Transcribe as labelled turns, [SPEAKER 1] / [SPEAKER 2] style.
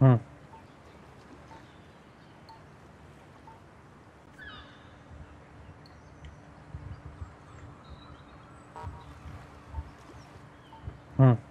[SPEAKER 1] 嗯。嗯。